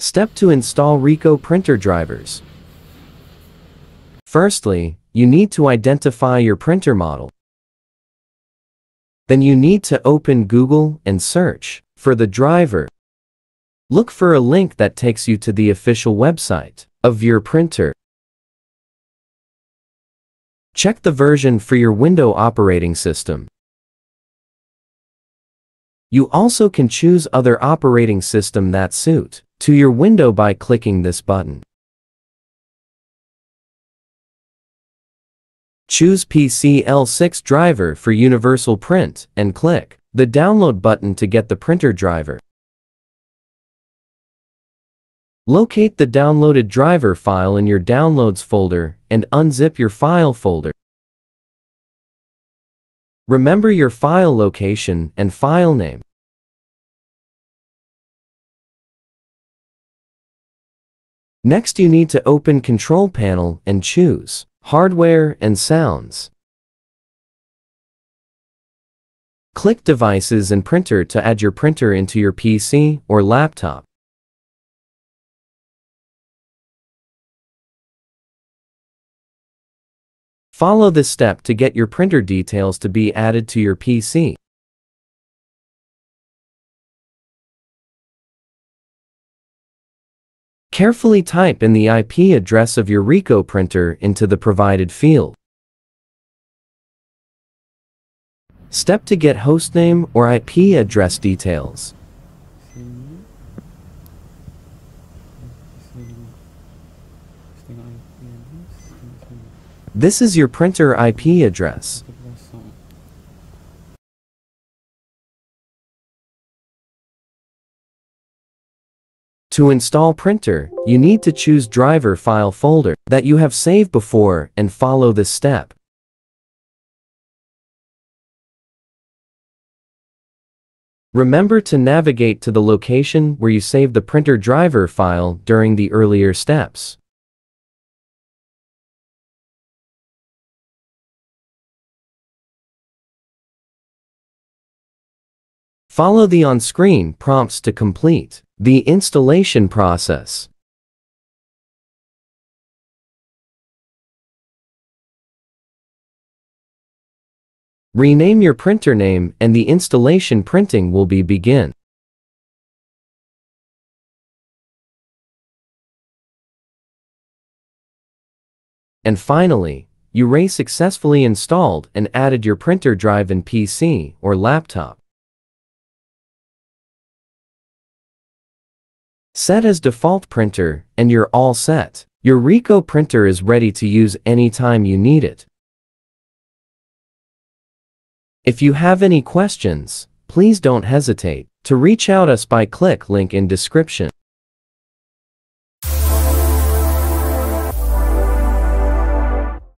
Step to install Ricoh printer drivers. Firstly, you need to identify your printer model. Then you need to open Google and search for the driver. Look for a link that takes you to the official website of your printer. Check the version for your Windows operating system. You also can choose other operating system that suit to your window by clicking this button. Choose PCL6 driver for Universal Print and click the download button to get the printer driver. Locate the downloaded driver file in your Downloads folder and unzip your file folder. Remember your file location and file name. Next you need to open Control Panel and choose Hardware and Sounds. Click Devices and Printer to add your printer into your PC or laptop. Follow this step to get your printer details to be added to your PC. Carefully type in the IP address of your Ricoh printer into the provided field. Step to get hostname or IP address details. This is your printer IP address. To install printer, you need to choose driver file folder that you have saved before and follow this step. Remember to navigate to the location where you saved the printer driver file during the earlier steps. Follow the on-screen prompts to complete the installation process. Rename your printer name and the installation printing will be begin. And finally, you Ray successfully installed and added your printer drive in PC or laptop. Set as default printer, and you're all set. Your Ricoh printer is ready to use anytime you need it. If you have any questions, please don't hesitate to reach out us by click link in description.